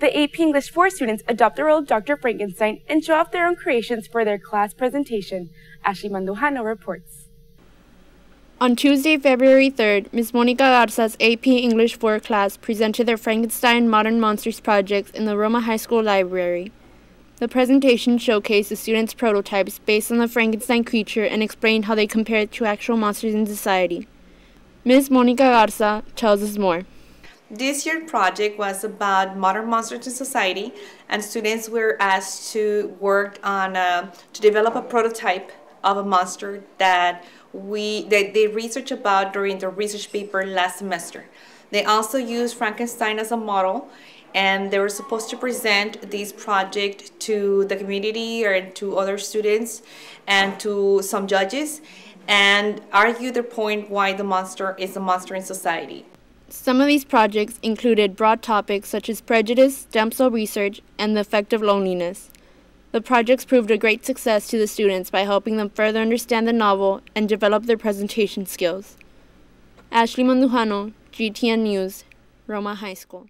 The AP English 4 students adopt the role of Dr. Frankenstein and show off their own creations for their class presentation. Ashley Mandujano reports. On Tuesday, February 3rd, Ms. Monica Garza's AP English 4 class presented their Frankenstein Modern Monsters projects in the Roma High School library. The presentation showcased the students' prototypes based on the Frankenstein creature and explained how they compared to actual monsters in society. Ms. Monica Garza tells us more. This year's project was about modern monsters in society, and students were asked to work on uh, to develop a prototype of a monster that we that they researched about during the research paper last semester. They also used Frankenstein as a model and they were supposed to present this project to the community or to other students and to some judges and argue their point why the monster is a monster in society. Some of these projects included broad topics such as prejudice, stem cell research, and the effect of loneliness. The projects proved a great success to the students by helping them further understand the novel and develop their presentation skills. Ashley Mandujano, GTN News, Roma High School.